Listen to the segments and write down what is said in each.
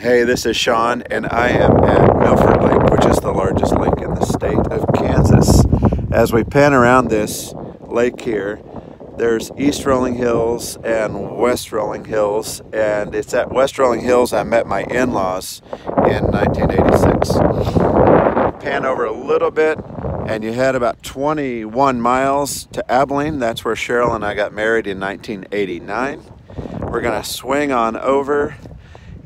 Hey, this is Shawn, and I am at Milford Lake, which is the largest lake in the state of Kansas. As we pan around this lake here, there's East Rolling Hills and West Rolling Hills, and it's at West Rolling Hills I met my in-laws in 1986. Pan over a little bit, and you head about 21 miles to Abilene. That's where Cheryl and I got married in 1989. We're gonna swing on over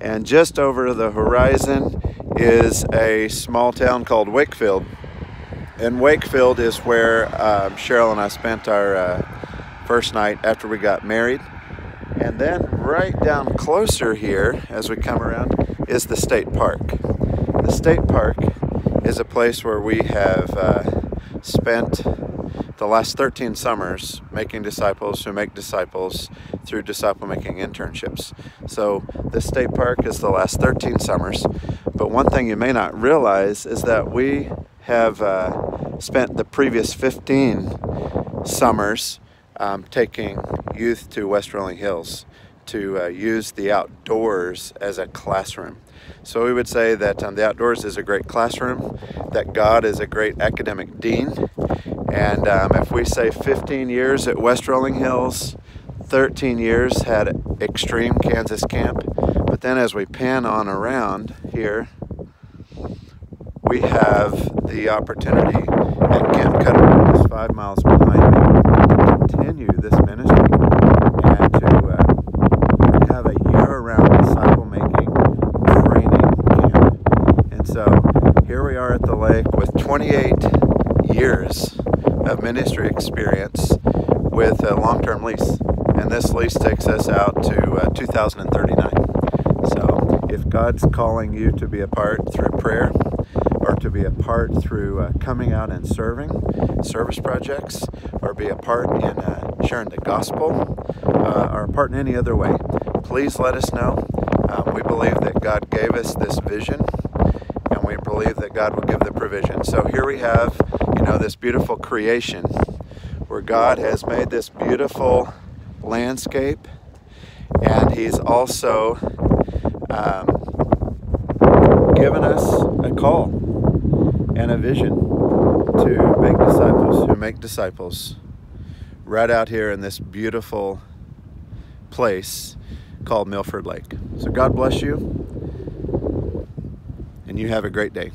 and just over the horizon is a small town called Wakefield. And Wakefield is where um, Cheryl and I spent our uh, first night after we got married. And then right down closer here, as we come around, is the state park. The state park is a place where we have uh, spent the last 13 summers making disciples who make disciples through disciple making internships. So the state park is the last 13 summers. But one thing you may not realize is that we have uh, spent the previous 15 summers um, taking youth to West Rolling Hills to uh, use the outdoors as a classroom. So we would say that um, the outdoors is a great classroom, that God is a great academic dean, and um, if we say 15 years at West Rolling Hills, 13 years had Extreme Kansas Camp, but then as we pan on around here, we have the opportunity at Camp Cutter, just five miles behind me, to continue this ministry and to uh, have a year-round disciple-making training camp. And so here we are at the lake with 28 years of ministry experience with a long-term lease. And this lease takes us out to uh, 2039. So if God's calling you to be a part through prayer or to be a part through uh, coming out and serving service projects or be a part in uh, sharing the gospel uh, or a part in any other way, please let us know. Um, we believe that God gave us this vision and we believe that God will give the provision. So here we have you know, this beautiful creation where God has made this beautiful landscape and He's also um, given us a call and a vision to make disciples who make disciples right out here in this beautiful place called Milford Lake. So God bless you and you have a great day.